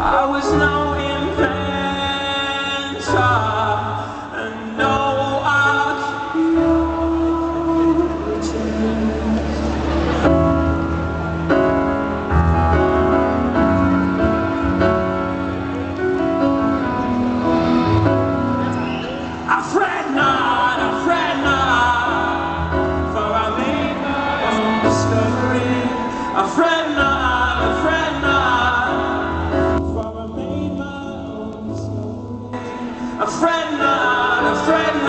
I was no inventor, and no. I fret not, I fret not, for I made my own discovery. I fret not. friend, not a friend.